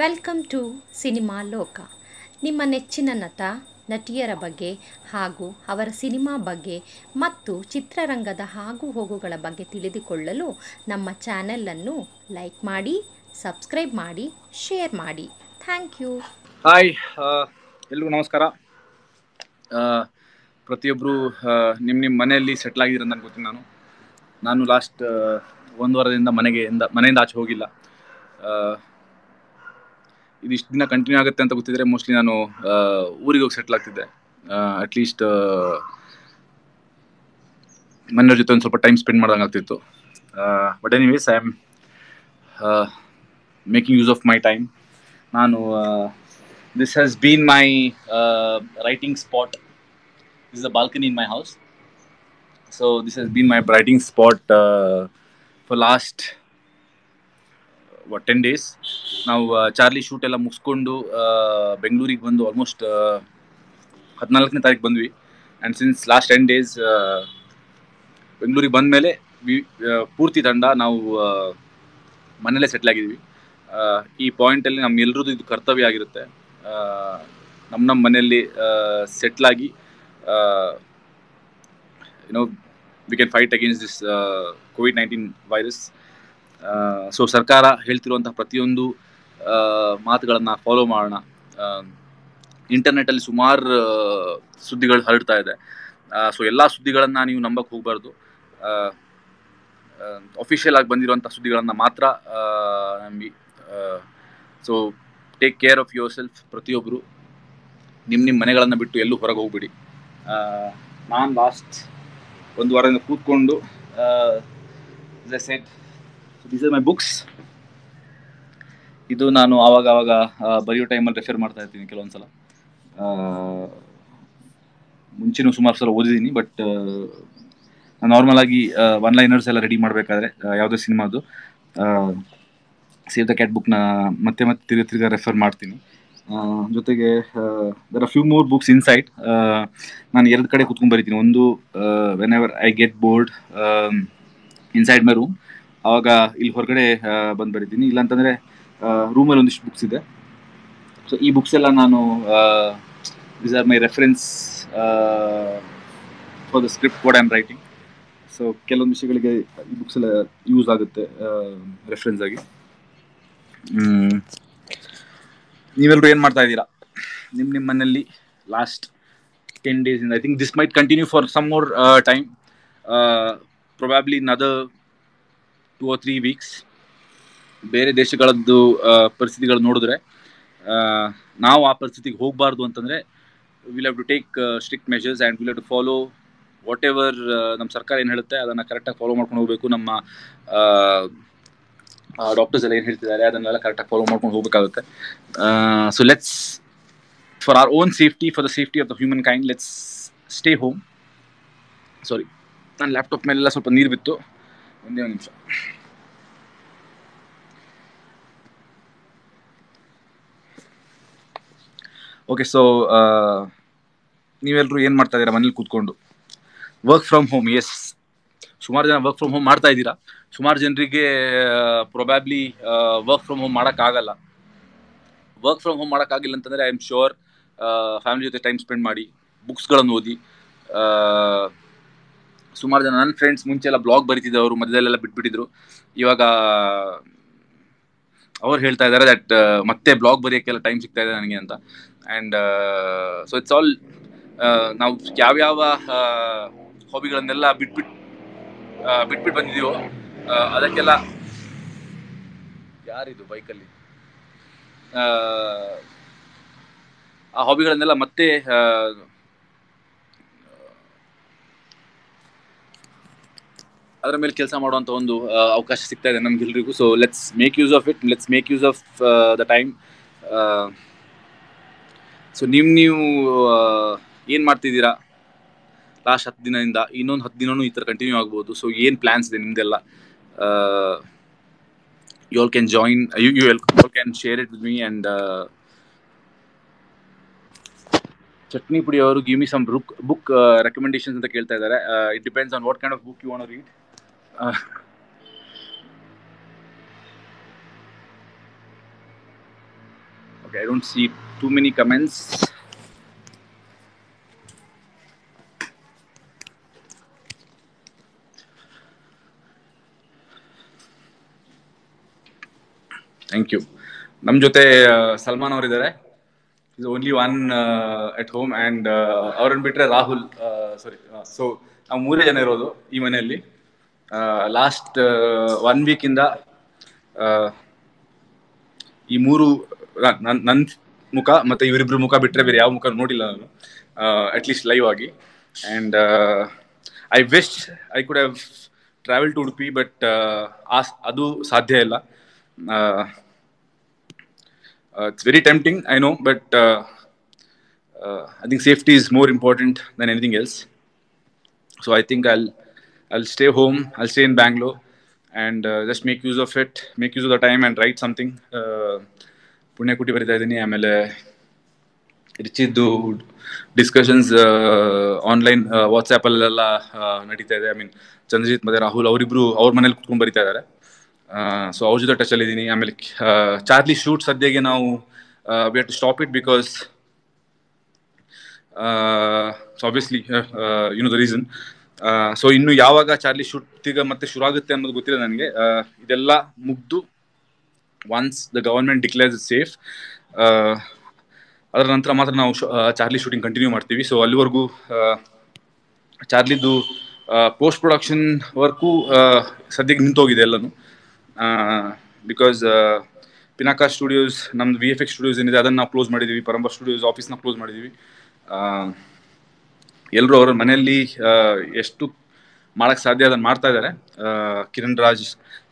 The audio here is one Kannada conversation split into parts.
ವೆಲ್ಕಮ್ ಟು ಸಿನಿಮಾ ಲೋಕ. ನಿಮ್ಮ ನೆಚ್ಚಿನ ನಟ, ನಟಿಯರ ಬಗ್ಗೆ ಹಾಗೂ ಅವರ ಸಿನಿಮಾ ಬಗ್ಗೆ ಮತ್ತು ಚಿತ್ರರಂಗದ ಆಗು ಹೋಗುಗಳ ಬಗ್ಗೆ ತಿಳಿದುಕೊಳ್ಳಲು ನಮ್ಮ ಚಾನೆಲನ್ನು ಲೈಕ್ ಮಾಡಿ, ಸಬ್ಸ್ಕ್ರೈಬ್ ಮಾಡಿ, ಶೇರ್ ಮಾಡಿ. Thank you. ಹಾಯ್ ಎಲ್ರಿಗೂ ನಮಸ್ಕಾರ. ಪ್ರತಿಯೊಬ್ಬರು ನಿಮ್ಮ ನಿಮ್ಮ ಮನೆಯಲ್ಲಿ ಸೆಟ್ಲ್ ಆಗಿದ್ದೀರ ಅಂತ ಗೊತ್ತೀನಿ ನಾನು. ನಾನು ಲಾಸ್ಟ್ ಒಂದು ವಾರದಿಂದ ಮನೆಗೆ, ಮನೆಯಿಂದ ಆಚೆ ಹೋಗಿಲ್ಲ. ಇದು ಇಷ್ಟು ದಿನ ಕಂಟಿನ್ಯೂ ಆಗುತ್ತೆ ಅಂತ ಗೊತ್ತಿದ್ರೆ ಮೋಸ್ಟ್ಲಿ ನಾನು ಊರಿಗೆ ಹೋಗಿ ಸೆಟ್ಲ್ ಆಗ್ತಿದ್ದೆ. ಅಟ್ಲೀಸ್ಟ್ ಮನೆಯವ್ರ ಜೊತೆ ಒಂದು ಸ್ವಲ್ಪ ಟೈಮ್ ಸ್ಪೆಂಡ್ ಮಾಡ್ದಂಗೆ ಆಗ್ತಿತ್ತು. But anyways I am making use of my time ನಾನು this has been my writing spot this a balcony in my house so this has been my writing spot for last ten days ನಾವು ಚಾರ್ಲಿ ಶೂಟ್ ಎಲ್ಲ ಮುಗಿಸ್ಕೊಂಡು ಬೆಂಗಳೂರಿಗೆ ಬಂದು ಆಲ್ಮೋಸ್ಟ್ ಹದಿನಾಲ್ಕನೇ ತಾರೀಕು ಬಂದ್ವಿ. And since last ten days ಬೆಂಗಳೂರಿಗೆ ಬಂದ ಮೇಲೆ ಪೂರ್ತಿ ತಂಡ ನಾವು ಮನೇಲೇ ಸೆಟ್ಲ್ ಆಗಿದ್ವಿ. ಈ ಪಾಯಿಂಟಲ್ಲಿ ನಮ್ಮ ಎಲ್ರದ್ದು ಇದು ಕರ್ತವ್ಯ ಆಗಿರುತ್ತೆ. ನಮ್ಮ ನಮ್ಮ ಮನೆಯಲ್ಲಿ ಸೆಟ್ಲಾಗಿ you know we can fight against this covid nineteen virus so ಸರ್ಕಾರ ಹೇಳ್ತಿರುವಂಥ ಪ್ರತಿಯೊಂದು ಮಾತುಗಳನ್ನು ಫಾಲೋ ಮಾಡೋಣ. ಇಂಟರ್ನೆಟ್ಟಲ್ಲಿ ಸುಮಾರು ಸುದ್ದಿಗಳು ಹರಡ್ತಾ ಇದೆ. ಸೊ ಎಲ್ಲ ಸುದ್ದಿಗಳನ್ನು ನೀವು ನಂಬಕ್ಕೆ ಹೋಗಬಾರ್ದು. ಅಫಿಷಿಯಲ್ ಆಗಿ ಬಂದಿರುವಂಥ ಸುದ್ದಿಗಳನ್ನು ಮಾತ್ರ ನಂಬಿ. So take care of yourself ಪ್ರತಿಯೊಬ್ಬರು ನಿಮ್ಮ ನಿಮ್ಮ ಮನೆಗಳನ್ನು ಬಿಟ್ಟು ಎಲ್ಲೂ ಹೊರಗೆ ಹೋಗ್ಬಿಡಿ. ನಾನು ಲಾಸ್ಟ್ ಒಂದು ವಾರದಿಂದ ಕೂತ್ಕೊಂಡು set this is my books ಇದು ನಾನು ಆವಾಗ ಆವಾಗ ಬರೆಯೋ ಟೈಮಲ್ಲಿ ರೆಫರ್ ಮಾಡ್ತಾ ಇರ್ತೀನಿ ಕೆಲವೊಂದ್ಸಲ. ಸಲ ಮುಂಚೆನೂ ಸುಮಾರು ಸಲ ಓದಿದ್ದೀನಿ ಬಟ್ ನಾರ್ಮಲ್ ಆಗಿ ಒನ್ ಲೈನರ್ಸ್ ಎಲ್ಲ ರೆಡಿ ಮಾಡಬೇಕಾದ್ರೆ ಯಾವುದೇ ಸಿನಿಮಾದು. ಸೇವ್ ದ ಕ್ಯಾಟ್ ಬುಕ್ನ ಮತ್ತೆ ಮತ್ತೆ ತಿರ್ಗಿ ತಿರ್ಗಾ ರೆಫರ್ ಮಾಡ್ತೀನಿ. ಜೊತೆಗೆ the few more books inside ನಾನು ಎರಡು ಕಡೆ ಕುತ್ಕೊಂಡು ಬರಿತೀನಿ. ಒಂದು whenever I get bored inside my room ಆವಾಗ ಇಲ್ಲಿ ಹೊರಗಡೆ ಬಂದು ಬರಿತೀನಿ ಇಲ್ಲಾಂತಂದ್ರೆ ರೂಮಲ್ಲಿ ಒಂದಿಷ್ಟು ಬುಕ್ಸ್ ಇದೆ. ಸೊ ಈ ಬುಕ್ಸ್ ಎಲ್ಲ ನಾನು this are my reference for the script what I am writing so ಕೆಲವೊಂದು ವಿಷಯಗಳಿಗೆ ಈ ಬುಕ್ಸ್ ಎಲ್ಲ ಯೂಸ್ ಆಗುತ್ತೆ ರೆಫರೆನ್ಸ್ ಆಗಿ. ನೀವೆಲ್ಲರೂ ಏನು ಮಾಡ್ತಾ ಇದ್ದೀರಾ? ನಿಮ್ಮ ನಿಮ್ಮ ಮನೆಯಲ್ಲಿ ಲಾಸ್ಟ್ ಟೆನ್ ಡೇಸ್ ಇಂದ I think this might continue for some more time probably in other two or three weeks ಬೇರೆ ದೇಶಗಳದ್ದು ಪರಿಸ್ಥಿತಿಗಳು ನೋಡಿದ್ರೆ ನಾವು ಆ ಪರಿಸ್ಥಿತಿಗೆ ಹೋಗಬಾರ್ದು ಅಂತಂದರೆ will have to take strict measures and will have to follow whatever ನಮ್ಮ ಸರ್ಕಾರ ಏನು ಹೇಳುತ್ತೆ, ಅದನ್ನು ಕರೆಕ್ಟಾಗಿ ಫಾಲೋ ಮಾಡ್ಕೊಂಡು ಹೋಗಬೇಕು. ನಮ್ಮ ಡಾಕ್ಟರ್ಸ್ ಎಲ್ಲ ಏನು ಹೇಳ್ತಿದ್ದಾರೆ, ಅದನ್ನೆಲ್ಲ ಕರೆಕ್ಟಾಗಿ ಫಾಲೋ ಮಾಡ್ಕೊಂಡು ಹೋಗಬೇಕಾಗುತ್ತೆ. So let's for our own safety for the safety of the humankind let's stay home sorry ನನ್ನ ಲ್ಯಾಪ್ಟಾಪ್ ಮೇಲೆಲ್ಲ ಸ್ವಲ್ಪ ನೀರು ಬಿತ್ತು. ಒಂದೇ ಒಂದು ನಿಮಿಷ ಓಕೆ ಸೊ ನೀವೆಲ್ಲರೂ ಏನು ಮಾಡ್ತಾ ಇದ್ದೀರಾ ಮನೇಲಿ ಕೂತ್ಕೊಂಡು? ವರ್ಕ್ ಫ್ರಮ್ ಹೋಮ್ ಎಸ್ ಸುಮಾರು ಜನ ವರ್ಕ್ ಫ್ರಮ್ ಹೋಮ್ ಮಾಡ್ತಾ ಇದ್ದೀರಾ? ಸುಮಾರು ಜನರಿಗೆ ಪ್ರೊಬ್ಯಾಬ್ಲಿ ವರ್ಕ್ ಫ್ರಮ್ ಹೋಮ್ ಮಾಡೋಕ್ಕಾಗಲ್ಲ ವರ್ಕ್ ಫ್ರಮ್ ಹೋಮ್ ಮಾಡೋಕ್ಕಾಗಿಲ್ಲ ಅಂತಂದರೆ ಐ ಆಮ್ ಶ್ಯೂರ್ ಫ್ಯಾಮಿಲಿ ಜೊತೆ ಟೈಮ್ ಸ್ಪೆಂಡ್ ಮಾಡಿ ಬುಕ್ಸ್ಗಳನ್ನು ಓದಿ ಆ, ಸುಮಾರು ಜನ ನನ್ನ ಫ್ರೆಂಡ್ಸ್ ಮುಂಚೆ ಎಲ್ಲ ಬ್ಲಾಗ್ ಬರಿತಿದ್ದವರು, ಮಧ್ಯದಲ್ಲೆಲ್ಲ ಬಿಟ್ಬಿಟ್ಟಿದ್ರು. ಇವಾಗ ಅವ್ರು ಹೇಳ್ತಾ ಇದ್ದಾರೆ ದಟ್ ಮತ್ತೆ ಬ್ಲಾಗ್ ಬರೆಯೋಕ್ಕೆಲ್ಲ ಟೈಮ್ ಸಿಗ್ತಾ ಇದೆ ನನಗೆ ಅಂತ. ಆ್ಯಂಡ್ ಸೊ ಇಟ್ಸ್ ಆಲ್ ನಾವು ಯಾವ್ಯಾವ ಹಾಬಿಗಳನ್ನೆಲ್ಲ ಬಿಟ್ಬಿಟ್ಟು ಬಿಟ್ಬಿಟ್ಟು ಬಂದಿದ್ದೀವೋ ಅದಕ್ಕೆಲ್ಲ ಯಾರಿದು ಬೈಕಲ್ಲಿ ಆ ಹಾಬಿಗಳನ್ನೆಲ್ಲ ಮತ್ತೆ ಅದರ ಮೇಲೆ ಕೆಲಸ ಮಾಡುವಂತ ಒಂದು ಅವಕಾಶ ಸಿಗ್ತಾ ಇದೆ ನಮ್ಗೆಲ್ರಿಗೂ so let's make use of it let's make use of the time so ನಿಮ್ಮ ನೀವು ಏನು ಮಾಡ್ತಿದ್ದೀರಾ? ಲಾಸ್ಟ್ ಹತ್ತು ದಿನದಿಂದ ಇನ್ನೊಂದು ಹತ್ತು ದಿನನೂ ಈ ಥರ ಕಂಟಿನ್ಯೂ ಆಗ್ಬೋದು. ಸೊ ಏನು ಪ್ಲ್ಯಾನ್ಸ್ ಇದೆ ನಿಮ್ಮದೆಲ್ಲ you all can join you you all can share it with me and chutney pudi ಅವರು give me some book book recommendations ಅಂತ ಕೇಳ್ತಾ ಇದ್ದಾರೆ. It depends on what kind of book you want read Okay, I don't see too many comments. Thank you ನಮ್ಮ ಜೊತೆ ಸಲ್ಮಾನ್ ಸಲ್ಮಾನ್ ಅವರಿದ್ದಾರೆ. Is only one at home and ಅವ್ರನ್ನ ಬಿಟ್ಟರೆ ರಾಹುಲ್ ಸಾರಿ ಸೊ ನಾವು ಮೂರೇ ಜನ ಇರೋದು ಈ ಮನೆಯಲ್ಲಿ. ಲಾಸ್ಟ್ ಒನ್ ವೀಕಿಂದ ಈ ಮೂರು ನನ್ನ ಮುಖ ಮತ್ತೆ ಇವರಿಬ್ರು ಮುಖ ಬಿಟ್ಟರೆ ಬೇರೆ ಯಾವ ಮುಖ ನೋಡಿಲ್ಲ ನಾನು. ಅಟ್ ಲೀಸ್ಟ್ ಲೈವ್ ಆಗಿ. And I wish I could have travel to Udupi but ಆ ಅದು ಸಾಧ್ಯ ಇಲ್ಲ. It's very tempting I know but I think safety is more important then anything else so I think think I'll stay home, I'll stay in Bangalore and just make use of it, make use of the time and write something. Punyakoti ಬರಿತಾ ಇದ್ದೀನಿ ಆಮೇಲೆ ರಿಚಿದ್ದು ಡಿಸ್ಕಷನ್ಸ್ ಆನ್ಲೈನ್ ವಾಟ್ಸ್ಆ್ಯಪಲ್ಲೆಲ್ಲ ನಡೀತಾ ಇದೆ. ಐ ಮೀನ್ ಚಂದ್ರಜಿತ್ ಮತ್ತು ರಾಹುಲ್ ಅವರಿಬ್ರು ಅವ್ರ ಮನೇಲಿ ಕುತ್ಕೊಂಡು ಬರಿತಾ ಇದ್ದಾರೆ ಸೊ ಅವ್ರ ಜೊತೆ ಟಚಲ್ಲಿ ಇದ್ದೀನಿ ಆಮೇಲೆ ಚಾರ್ಲಿ ಶೂಟ್ ಸದ್ಯಗೆ ನಾವು we have to stop it because so obviously you know the reason so ಇನ್ನು ಯಾವಾಗ ಚಾರ್ಲಿ ಶೂಟ್ ಈಗ ಮತ್ತೆ ಶುರು ಆಗುತ್ತೆ ಅನ್ನೋದು ಗೊತ್ತಿಲ್ಲ ನನಗೆ. ಇದೆಲ್ಲ ಮುಗ್ದು once the government declares safe ಅದರ ನಂತರ ಮಾತ್ರ ನಾವು ಚಾರ್ಲಿ ಶೂಟಿಂಗ್ ಕಂಟಿನ್ಯೂ ಮಾಡ್ತೀವಿ. ಸೊ ಅಲ್ಲಿವರೆಗೂ ಚಾರ್ಲಿದು ಪೋಸ್ಟ್ ಪ್ರೊಡಕ್ಷನ್ ವರ್ಕು ಸದ್ಯಕ್ಕೆ ನಿಂತೋಗಿದೆ ಎಲ್ಲನೂ. ಬಿಕಾಸ್ ಪಿನಾಕಾ ಸ್ಟುಡಿಯೋಸ್ ನಮ್ದು ವಿ ಎಫ್ ಎಕ್ಸ್ ಸ್ಟುಡಿಯೋಸ್ ಏನಿದೆ, ಅದನ್ನು ನಾವು ಕ್ಲೋಸ್ ಮಾಡಿದ್ದೀವಿ ಪರಂಬ ಸ್ಟುಡಿಯೋಸ್ ಆಫೀಸ್ನ ಕ್ಲೋಸ್ ಮಾಡಿದ್ದೀವಿ ಎಲ್ಲರೂ ಅವರ ಮನೆಯಲ್ಲಿ ಎಷ್ಟು ಮಾಡೋಕ್ಕೆ ಸಾಧ್ಯ ಅದನ್ನು ಮಾಡ್ತಾ ಇದ್ದಾರೆ. Kiran Raj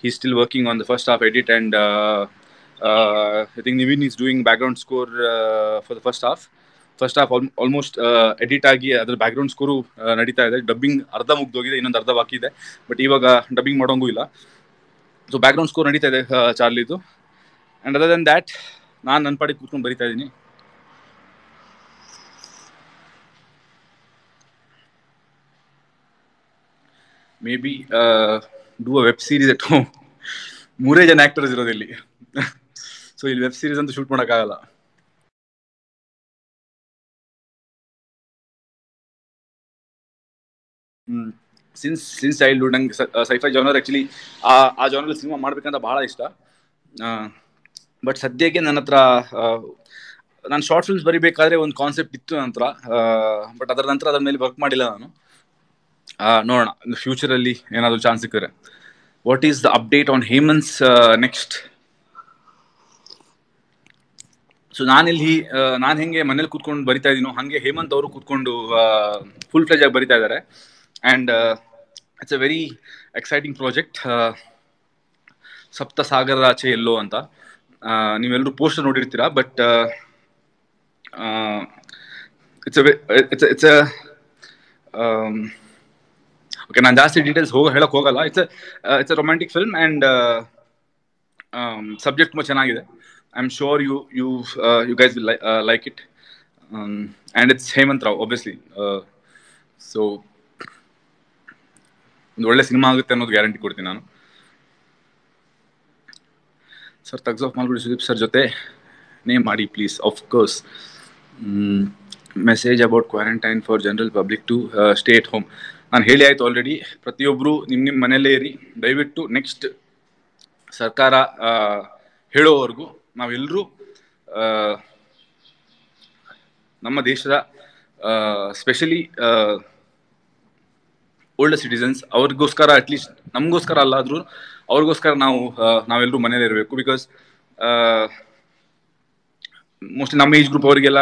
he still working on the first half edit and I think Nivin is doing background score for the first half first half almost edit ಆಗಿ ಅದ್ರ ಬ್ಯಾಕ್ಗ್ರೌಂಡ್ ಸ್ಕೋರು ನಡೀತಾ ಇದೆ. ಡಬ್ಬಿಂಗ್ ಅರ್ಧ ಮುಗ್ದೋಗಿದೆ, ಇನ್ನೊಂದು ಅರ್ಧ ಬಾಕಿ ಇದೆ. ಬಟ್ ಇವಾಗ ಡಬ್ಬಿಂಗ್ ಮಾಡೋಂಗೂ ಇಲ್ಲ. ಸೊ ಬ್ಯಾಕ್ಗ್ರೌಂಡ್ ಸ್ಕೋರ್ ನಡೀತಾ ಇದೆ ಚಾರ್ಲಿದು. ಆ್ಯಂಡ್ ಅದರ್ ದೆನ್ ದ್ಯಾಟ್ ನಾನು ನನ್ನ ಪಾಡಿಗೆ ಕೂತ್ಕೊಂಡು ಬರಿತಾ ಇದ್ದೀನಿ. Maybe do a web series at home ಮೂರೇ ಜನ ಆಕ್ಟರ್ಸ್ ಇರೋದು ಇಲ್ಲಿ. ಸೊ ಇಲ್ಲಿ ವೆಬ್ ಸೀರೀಸ್ ಅಂತ ಶೂಟ್ ಮಾಡೋಕ್ಕಾಗಲ್ಲ. ಸಿನ್ಸ್ ಸಿನ್ಸ್ ಚೈಲ್ಡ್ಹುಡ್ ನಂಗೆ ಸೈಫೈ ಜಾನರ್ ಆ್ಯಕ್ಚುಲಿ ಆ ಆ ಸಿನಿಮಾ ಮಾಡ್ಬೇಕಂತ ಭಾಳ ಇಷ್ಟ. ಬಟ್ ಸದ್ಯಕ್ಕೆ ನನ್ನ ಹತ್ರ ನಾನು ಶಾರ್ಟ್ ಫಿಲ್ಮ್ಸ್ ಬರಿಬೇಕಾದ್ರೆ ಒಂದು ಕಾನ್ಸೆಪ್ಟ್ ಇತ್ತು ನನ್ನ ಹತ್ರ ಬಟ್ ಅದರ ನಂತರ ಅದ್ರ ಮೇಲೆ ವರ್ಕ್ ಮಾಡಿಲ್ಲ ನಾನು. ನೋಡೋಣ. ಫ್ಯೂಚರಲ್ಲಿ ಏನಾದರೂ ಚಾನ್ಸ್ ಸಿಕ್ಕರೆ what is the update on Hemanth's next so ನಾನಿಲ್ಲಿ ನಾನು ಹೆಂಗೆ ಮನೇಲಿ ಕೂತ್ಕೊಂಡು ಬರಿತಾ ಇದ್ದೀನೋ ಹಾಗೆ ಹೇಮಂತ್ ಅವರು ಕೂತ್ಕೊಂಡು ಫುಲ್ ಫ್ಲೆಜ್ ಆಗಿ ಬರಿತಾ ಇದ್ದಾರೆ and it's a very exciting project Sapta ರಾಚೆ Ello ಅಂತ. ನೀವೆಲ್ಲರೂ ಪೋಸ್ಟರ್ ನೋಡಿರ್ತೀರಾ but it's it's it's okay ನಾನು ಜಾಸ್ತಿ ಡೀಟೇಲ್ಸ್ ಹೋಗ, ಹೇಳಕ್ ಹೋಗಲ್ಲ. It's it's a romantic film and subject ತುಂಬ ಚೆನ್ನಾಗಿದೆ. I am sure you you you guys will like it and it's Hemanth Rao obviously so ಒಂದು ಒಳ್ಳೆ ಸಿನಿಮಾ ಆಗುತ್ತೆ ಅನ್ನೋದು ಗ್ಯಾರಂಟಿ ಕೊಡ್ತೀನಿ ನಾನು. Sir Thugs of Malgudi Sudeep sir ಜೊತೆ ನೇಮ್ ಮಾಡಿ please of course message about quarantine for general public to stay at home ನಾನು ಹೇಳಿ ಆಯ್ತು ಆಲ್ರೆಡಿ ಪ್ರತಿಯೊಬ್ಬರು ನಿಮ್ಮ ನಿಮ್ಮ ಮನೆಯಲ್ಲೇ ಇರಿ. ದಯವಿಟ್ಟು ನೆಕ್ಸ್ಟ್ ಸರ್ಕಾರ ಹೇಳೋವರೆಗೂ ನಾವೆಲ್ಲರೂ ನಮ್ಮ ದೇಶದ ಸ್ಪೆಷಲಿ ಓಲ್ಡ್ ಸಿಟಿಸನ್ಸ್ ಅವ್ರಿಗೋಸ್ಕರ ಅಟ್ಲೀಸ್ಟ್ ನಮಗೋಸ್ಕರ ಅಲ್ಲಾದರೂ ಅವ್ರಿಗೋಸ್ಕರ ನಾವು ನಾವೆಲ್ಲರೂ ಮನೇಲಿ ಇರಬೇಕು. ಬಿಕಾಸ್ ಮೋಸ್ಟ್ಲಿ ನಮ್ಮ ಏಜ್ ಗ್ರೂಪ್ ಅವರಿಗೆಲ್ಲ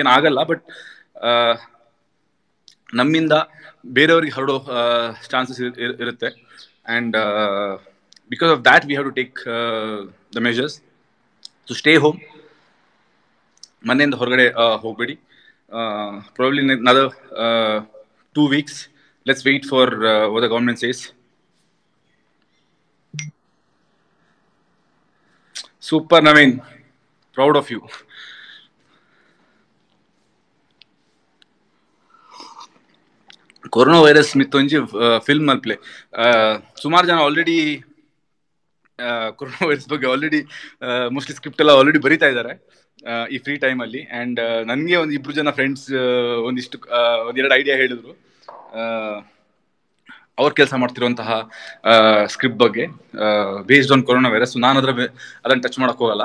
ಏನಾಗಲ್ಲ ಬಟ್ ನಮ್ಮಿಂದ ಬೇರೆಯವ್ರಿಗೆ ಹರಡೋ ಚಾನ್ಸಸ್ ಇರುತ್ತೆ. And because of that we have to take the measures to stay home ಮನೆಯಿಂದ ಹೊರಗಡೆ ಹೋಗಬೇಡಿ. Probably another two weeks let's wait for what the government says super Naveen proud of you corona virus ಮಿತ್ತೊಂಜಿ film play. ಸುಮಾರು ಜನ ಆಲ್ರೆಡಿ ಕೊರೋನಾ ವೈರಸ್ ಬಗ್ಗೆ ಆಲ್ರೆಡಿ ಮೋಸ್ಟ್ಲಿ ಸ್ಕ್ರಿಪ್ಟ್ ಎಲ್ಲ ಆಲ್ರೆಡಿ ಬರೀತಾ ಇದ್ದಾರೆ ಈ ಫ್ರೀ ಟೈಮಲ್ಲಿ ಆ್ಯಂಡ್ ನನಗೆ ಒಂದು ಇಬ್ರು ಜನ ಫ್ರೆಂಡ್ಸ್ ಒಂದಿಷ್ಟು ಒಂದೆರಡು ಐಡಿಯಾ ಹೇಳಿದ್ರು. ಅವ್ರ ಕೆಲಸ ಮಾಡ್ತಿರುವಂತಹ ಸ್ಕ್ರಿಪ್ಟ್ ಬಗ್ಗೆ ಬೇಸ್ಡ್ ಆನ್ ಕೊರೋನಾ ವೈರಸ್ ನಾನು ಅದರ ಅದನ್ನು ಟಚ್ ಮಾಡಕ್ ಹೋಗಲ್ಲ.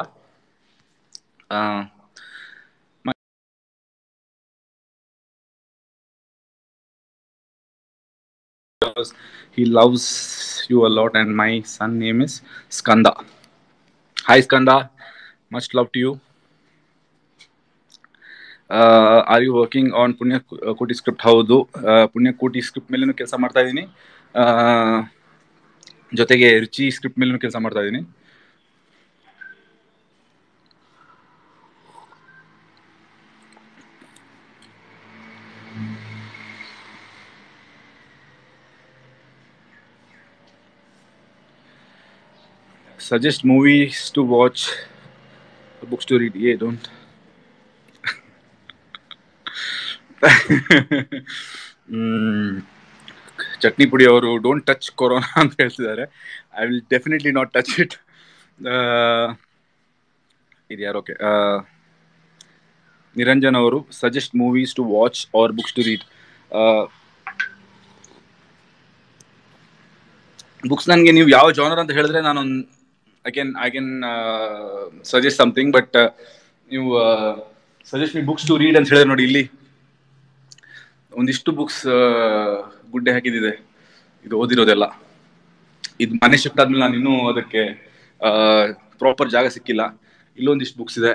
he loves you a lot and my son name is skanda hi skanda much love to you uh, are you working on ಪುಣ್ಯ ಕೋಟಿ ಸ್ಕ್ರಿಪ್ಟ್ ಹೌದು ಪುಣ್ಯ ಕೋಟಿ ಸ್ಕ್ರಿಪ್ಟ್ ಮೇಲೂ ಕೆಲಸ ಮಾಡ್ತಾ ಇದ್ದೀನಿ ಜೊತೆಗೆ ರುಚಿ ಸ್ಕ್ರಿಪ್ಟ್ ಮೇಲೂ ಕೆಲಸ ಮಾಡ್ತಾ ಇದ್ದೀನಿ suggest movies to watch. Books to read yeah, don't. Chutney ಪುಡಿ ಅವರು ಡೋಂಟ್ ಟಚ್ ಕೊರೋನಾ ಅಂತ ಹೇಳ್ತಿದ್ದಾರೆ. I will definitely not touch it ಇದು ಯಾರು? ಓಕೆ ನಿರಂಜನ್ ಅವರು suggest movies to watch or books to read books ನನಗೆ ನೀವು ಯಾವ ಜಾನರ್ ಅಂತ ಹೇಳಿದ್ರೆ I can I can suggest something but ನೀವು suggest me books to read ಅಂತ ಹೇಳಿದ್ರೆ ನೋಡಿ ಇಲ್ಲಿ. ಒಂದಿಷ್ಟು ಬುಕ್ಸ್ ಗುಡ್ಡೆ ಹಾಕಿದ್ದಿದೆ. ಇದು ಓದಿರೋದೆಲ್ಲ. ಇದು ಮನೆ ಶಿಫ್ಟ್ ಆದ್ಮೇಲೆ ನಾನು ಇನ್ನೂ ಅದಕ್ಕೆ ಪ್ರಾಪರ್ ಜಾಗ ಸಿಕ್ಕಿಲ್ಲ. ಇಲ್ಲೊಂದಿಷ್ಟು ಬುಕ್ಸ್ ಇದೆ.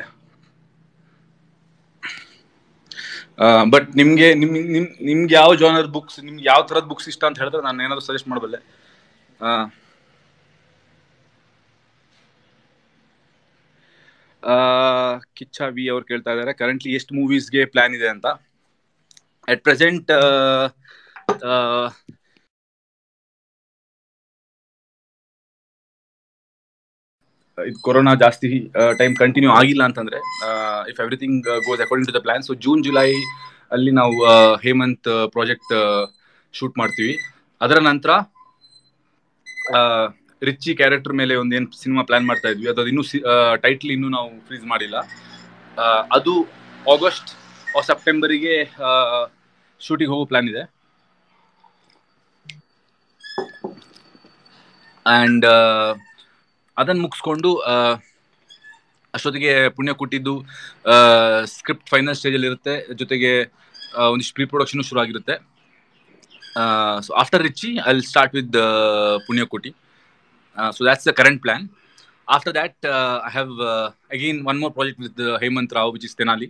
ಬಟ್ ನಿಮ್ಗೆ, ನಿಮ್ ನಿಮ್, ನಿಮ್ಗೆ ಯಾವ ಜಾನರ್ ಬುಕ್ಸ್ ನಿಮ್ಗೆ ಯಾವ ತರದ ಬುಕ್ಸ್ ಇಷ್ಟ ಅಂತ ಹೇಳಿದ್ರೆ ನಾನು ಏನಾದ್ರು ಸಜೆಸ್ಟ್ ಮಾಡಬಲ್ಲೆ. ಕಿಚ್ಚ ವಿ ಅವ್ರು ಕೇಳ್ತಾ ಇದ್ದಾರೆ ಕರೆಂಟ್ಲಿ ಎಷ್ಟು ಮೂವೀಸ್ಗೆ ಪ್ಲಾನ್ ಇದೆ ಅಂತ. ಅಟ್ ಪ್ರೆಸೆಂಟ್ ಇದು ಕೊರೋನಾ ಜಾಸ್ತಿ ಟೈಮ್ ಕಂಟಿನ್ಯೂ ಆಗಿಲ್ಲ ಅಂತಂದ್ರೆ if everything goes according to the plan so June July ಅಲ್ಲಿ ನಾವು ಹೇಮಂತ್ ಪ್ರಾಜೆಕ್ಟ್ ಶೂಟ್ ಮಾಡ್ತೀವಿ. ಅದರ ನಂತರ ರಿಚಿ ಕ್ಯಾರೆಕ್ಟರ್ ಮೇಲೆ ಒಂದೇನು ಸಿನಿಮಾ ಪ್ಲಾನ್ ಮಾಡ್ತಾ ಇದ್ವಿ. ಅದು ಇನ್ನೂ ಟೈಟ್ಲ್ ಇನ್ನೂ ನಾವು ಫ್ರೀಸ್ ಮಾಡಿಲ್ಲ. ಅದು ಆಗಸ್ಟ್ ಸೆಪ್ಟೆಂಬರಿಗೆ ಶೂಟಿಂಗ್ ಹೋಗೋ ಪ್ಲಾನ್ ಇದೆ. ಆ್ಯಂಡ್ ಅದನ್ನು ಮುಗಿಸ್ಕೊಂಡು ಅಷ್ಟೊತ್ತಿಗೆ ಪುಣ್ಯ ಕೊಟ್ಟಿದ್ದು ಸ್ಕ್ರಿಪ್ಟ್ ಫೈನಲ್ ಸ್ಟೇಜಲ್ಲಿ ಇರುತ್ತೆ. ಜೊತೆಗೆ ಒಂದಿಷ್ಟು ಪ್ರೀ ಪ್ರೊಡಕ್ಷನ್ ಶುರು ಆಗಿರುತ್ತೆ. So after Richie I start with Punyakoti so that's the current plan after that I have again one more project with Hemanth Rao which is Tenali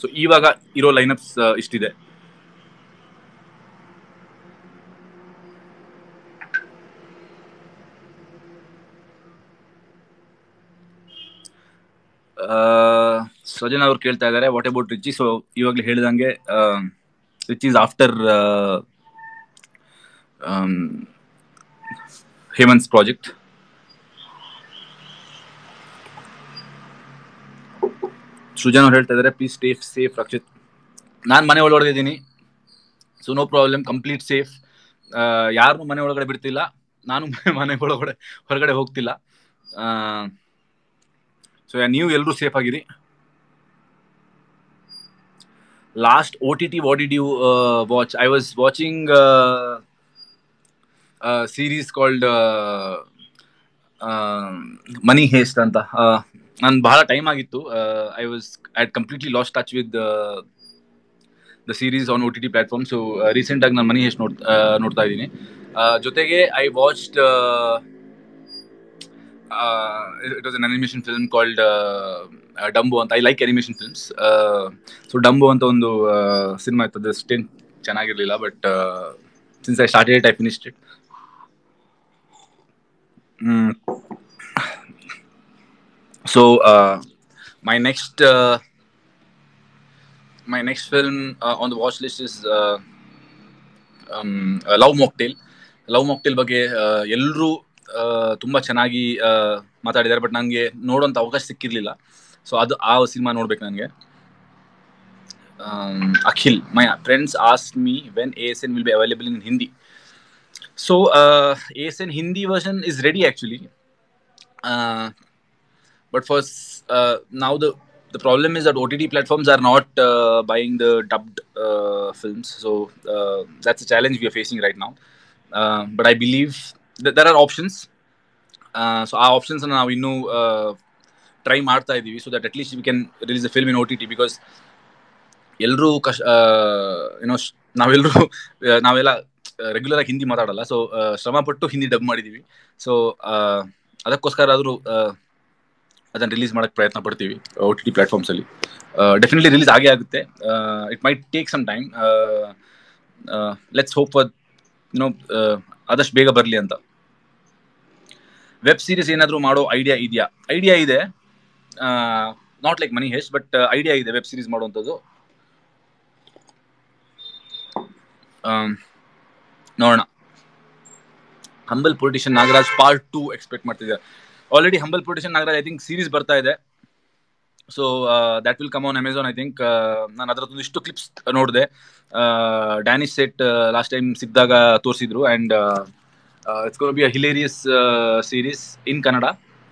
so ಇವಾಗ ಇರೋ ಲೈನಪ್ಸ್ ಇಷ್ಟಿದೆ. ಸಜನ್ ಅವ್ರು ಕೇಳ್ತಾ ಇದ್ದಾರೆ ವಾಟ್ ಅಬೌಟ್ ರಿಚಿ ಸೊ ಇವಾಗಲೇ ಹೇಳಿದಂಗೆ Richie is after Hemanth's project Srujan ಅವ್ರು ಹೇಳ್ತಾ ಇದ್ದಾರೆ ಪ್ಲೀಸ್ ಸೇಫ್ ಸೇಫ್ ರಕ್ಷಿತ್ ನಾನು ಮನೆ ಒಳಗಡೆ ಇದ್ದೀನಿ so no problem complete safe ಯಾರನ್ನೂ ಮನೆ ಒಳಗಡೆ ಬಿಡ್ತಿಲ್ಲ. ನಾನು ಮನೆ ಒಳಗಡೆ ಹೊರಗಡೆ ಹೋಗ್ತಿಲ್ಲ. ಸೊ ನೀವು ಎಲ್ಲರೂ ಸೇಫ್ ಆಗಿರಿ. Last O T T what did you watch I was watching series called money heist ಅಂತ. ನಾನು ಬಹಳ ಟೈಮ್ ಆಗಿತ್ತು. I was I completely lost touch with the series on O T T platform so recent ಆಗಿ ನಾನು ಮನಿ ಹೇಸ್ಟ್ ನೋಡ್ ನೋಡ್ತಾ ಇದ್ದೀನಿ. ಜೊತೆಗೆ I watched it was an animation film called Dumbo ಅಂತ. I like animation films so Dumbo ಅಂತ ಒಂದು ಸಿನಿಮಾ ಇತ್ತು. ಅಷ್ಟೇನು ಚೆನ್ನಾಗಿರಲಿಲ್ಲ but since I started I finished it so my next my next film on the watch list is love Mocktail. Love mocktail ಬಗ್ಗೆ ಎಲ್ಲರೂ ತುಂಬ ಚೆನ್ನಾಗಿ ಮಾತಾಡಿದ್ದಾರೆ ಬಟ್ ನನಗೆ ನೋಡೋಂಥ ಅವಕಾಶ ಸಿಕ್ಕಿರಲಿಲ್ಲ. ಸೊ ಅದು ಆ ಸಿನಿಮಾ ನೋಡ್ಬೇಕು ನನಗೆ. Akhil my friends ask me when A S N will be available in Hindi So uh, ASN Hindi version is ready actually, uh, but for s- uh, now the the problem is that OTT platforms are not uh, buying the dubbed uh, films. So uh, that's a challenge we are facing right now. Uh, but I believe that there are options. Uh, so our options are now ಇನ್ನೂ ಟ್ರೈ ಮಾಡ್ತಾ ಇದ್ದೀವಿ so that at least we can release the film in O T T because ಎಲ್ಲರೂ ಕಷ್ಟ ಏನೋ ನಾವೆಲ್ಲರೂ ನಾವೆಲ್ಲ ರೆಗ್ಯುಲರ್ ಆಗಿ ಹಿಂದಿ ಮಾತಾಡಲ್ಲ. ಸೊ ಶ್ರಮ ಪಟ್ಟು ಹಿಂದಿ ಡಬ್ ಮಾಡಿದೀವಿ. ಸೊ ಅದಕ್ಕೋಸ್ಕರ ಆದರೂ ಅದನ್ನ ರಿಲೀಸ್ ಮಾಡಕ್ಕೆ ಪ್ರಯತ್ನ ಪಡ್ತೀವಿ ಓ ಟಿ ಟಿ ಪ್ಲಾಟ್ಫಾರ್ಮ್ಸಲ್ಲಿ ಡೆಫಿನೆಟ್ಲಿ ರಿಲೀಸ್ ಆಗೇ ಆಗುತ್ತೆ. It might take some time let's hope for you know ಆದಷ್ಟು ಬೇಗ ಬರಲಿ ಅಂತ. ವೆಬ್ ಸೀರೀಸ್ ಏನಾದರೂ ಮಾಡೋ ಐಡಿಯಾ ಇದೆಯಾ? ಐಡಿಯಾ ಇದೆ. Not like money heist but idea ಇದೆ ವೆಬ್ ಸೀರೀಸ್ ಮಾಡುವಂಥದ್ದು. ನೋಡೋಣ. Humble politician Nagaraj part two expect ಮಾಡ್ತಿದ್ದೆ already humble politician Nagaraj I think series ಬರ್ತಾ ಇದೆ. So that will come on Amazon I think ನಾನು ಅದರದ್ದು ಇಷ್ಟು ಕ್ಲಿಪ್ಸ್ ನೋಡಿದೆ. ಡ್ಯಾನಿಶ್ ಸೆಟ್ ಲಾಸ್ಟ್ ಟೈಮ್ ಸಿಕ್ಕಿದಾಗ ತೋರಿಸಿದ್ರು. And it's gonna be a hilarious series in Kannada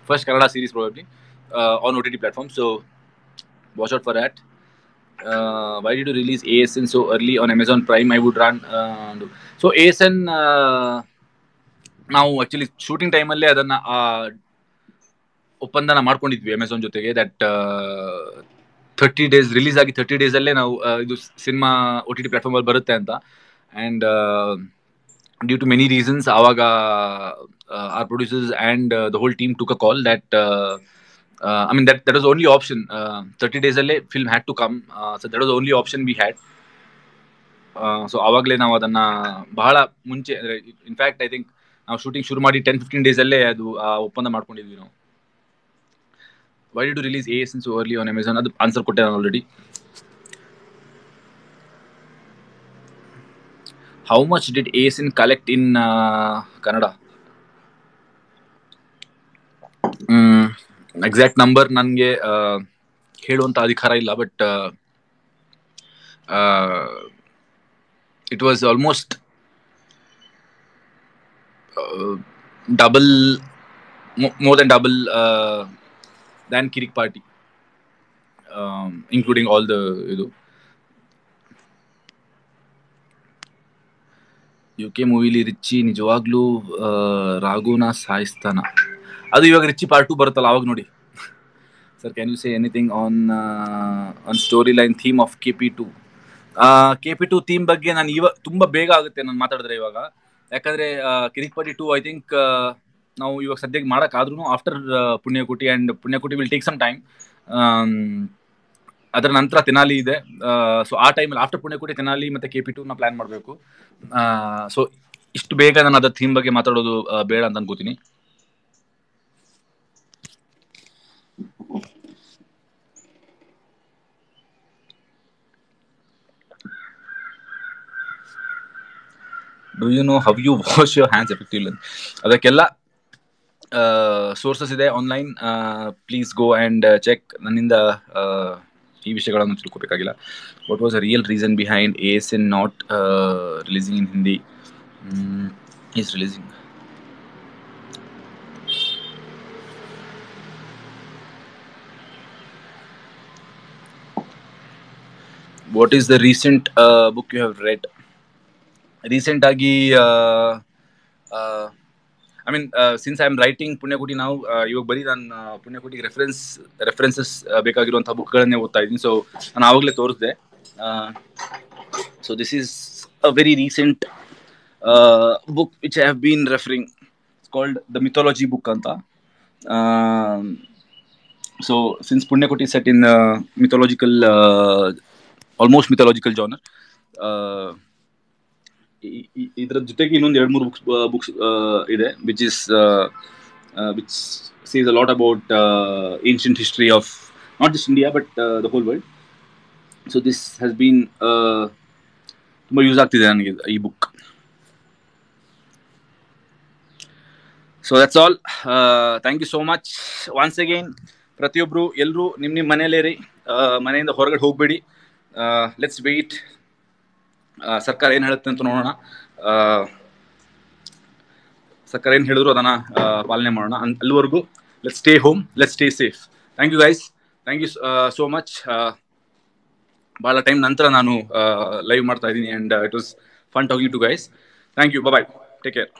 first Kannada series probably on O T T platform so watch out for that uh, why did you release ASN so early on Amazon Prime? I would run. Uh, so ASN uh, ನಾವು ಆಕ್ಚುಲಿ ಶೂಟಿಂಗ್ ಟೈಮಲ್ಲೇ ಅದನ್ನ ಒಪ್ಪಂದನ ಮಾಡ್ಕೊಂಡಿದ್ವಿ ಅಮೆಝಾನ್ ಜೊತೆಗೆ ದಟ್ ಥರ್ಟಿ ಡೇಸ್ ರಿಲೀಸ್ ಆಗಿ ಥರ್ಟಿ ಡೇಸಲ್ಲೇ ನಾವು ಇದು ಸಿನಿಮಾ ಒ ಟಿ ಟಿ ಪ್ಲಾಟ್ಫಾರ್ಮಲ್ಲಿ ಬರುತ್ತೆ ಅಂತ and due to many reasons ಆವಾಗ our producers and the whole team took a call that uh, I mean that that was the only option. Uh, 30 days ಅಲ್ಲೇ film had to come. Uh, so that was the only option we had. So ಆವಾಗಲೇ ನಾವು ಅದನ್ನ ಬಹಳ ಮುಂಚೆ ಇನ್ಫ್ಯಾಕ್ಟ್ ಐ ಥಿಂಕ್ ನಾವು ಶೂಟಿಂಗ್ ಶುರು ಮಾಡಿ ಟೆನ್ ಫಿಫ್ಟೀನ್ ಡೇಸಲ್ಲೇ ಅದು ಒಪ್ಪಂದ ಮಾಡ್ಕೊಂಡಿದ್ವಿ ನಾವು why did release A S early on Amazon ಅದು ಆನ್ಸರ್ ಕೊಟ್ಟೆ ನಾನು already how much did A S N collect in Kannada exact number ನನಗೆ ಹೇಳುವಂತ ಅಧಿಕಾರ ಇಲ್ಲ but it was almost double more than double than Kirik Party including all the ಇದು ಯು ಕೆ ಮೂವಿಲಿ ರಿಚ್ಚಿ ನಿಜವಾಗ್ಲೂ ಆ, ರಾಘುನ ಸಾಯಿಸ್ತಾನ. ಅದು ಇವಾಗ ರಿಚಿ ಪಾರ್ಟ್ ಟು ಬರುತ್ತಲ್ಲ, ಅವಾಗ ನೋಡಿ. Sir can you say anything on on story line theme of K P two K P two theme ಬಗ್ಗೆ ನಾನು ಇವಾಗ ತುಂಬ ಬೇಗ ಆಗುತ್ತೆ ನಾನು ಮಾತಾಡಿದ್ರೆ ಇವಾಗ. ಯಾಕಂದ್ರೆ ಕಿರಿಕ್ಪಟ್ಟಿ ಟು ಐ ಥಿಂಕ್ ನಾವು ಇವಾಗ ಸದ್ಯಕ್ಕೆ ಮಾಡೋಕ್ಕಾದ್ರೂ after Punyakoti and Punyakoti will take some time ಅದರ ನಂತರ ತೆನಾಲಿ ಇದೆ. ಸೊ ಆ ಟೈಮಲ್ಲಿ ಆಫ್ಟರ್ ಪುಣ್ಯಕೋಟಿ, ತೆನಾಲಿ ಮತ್ತು ಕೆ ಪಿ ಟೂನ ಪ್ಲ್ಯಾನ್ ಮಾಡಬೇಕು. ಸೊ ಇಷ್ಟು ಬೇಗ ನಾನು ಅದರ ಥೀಮ್ ಬಗ್ಗೆ ಮಾತಾಡೋದು ಬೇಡ ಅಂತ ಅನ್ಕೋತೀನಿ. Do you know how you wash your hands effectively ಅದಕ್ಕೆಲ್ಲ ಸೋರ್ಸಸ್ ಇದೆ online please go and check ನನ್ನಿಂದ ಆ, ಈ ವಿಷಯಗಳನ್ನು ತಿಳ್ಕೊಬೇಕಾಗಿಲ್ಲ. What was a real reason behind A S N not releasing in Hindi is releasing what is the recent book you have read recent ಆಗಿ I mean since I am writing Punyakoti, ನಾವು ಇವಾಗ ಬರೀ ನಾನು ಪುಣ್ಯಕೋಟಿಗೆ ರೆಫರೆನ್ಸ್ ರೆಫರೆನ್ಸಸ್ ಬೇಕಾಗಿರುವಂಥ ಬುಕ್ಗಳನ್ನೇ ಓದ್ತಾ ಇದ್ದೀನಿ. ಸೊ ನಾನು ಆವಾಗಲೇ ತೋರಿಸಿದೆ. So this is a very recent book which I have been referring called the mythology book ಅಂತ. So since Punyakoti set in mythological almost mythological genre ಇದರ ಜೊತೆಗೆ ಇನ್ನೊಂದು ಎರಡು ಮೂರು ಬುಕ್ಸ್ ಬುಕ್ಸ್ ಇದೆ which is which sees a lot about ancient history of not just India but the whole world so this has been ತುಂಬ ಯೂಸ್ ಆಗ್ತಿದೆ ನನಗೆ ಈ book so that's all thank you so much once again ಪ್ರತಿಯೊಬ್ಬರು ಎಲ್ಲರೂ ನಿಮ್ಮ ನಿಮ್ಮ ಮನೆಯಲ್ಲೇ ರೀ ಮನೆಯಿಂದ ಹೊರಗಡೆ ಹೋಗಬೇಡಿ. ಲೆಟ್ಸ್ ವೆಯ್ಟ್ ಸರ್ಕಾರ ಏನು ಹೇಳುತ್ತೆ ಅಂತ ನೋಡೋಣ. ಸರ್ಕಾರ ಏನು ಹೇಳಿದ್ರು ಅದನ್ನ ಪಾಲನೆ ಮಾಡೋಣ. ಅಲ್ಲಿವರೆಗೂ let stay home let stay safe thank you guys thank you so much ಬಹಳ ಟೈಮ್ ನಂತರ ನಾನು ಲೈವ್ ಮಾಡ್ತಾ ಇದ್ದೀನಿ and it was fun talking to guys thank you bye take care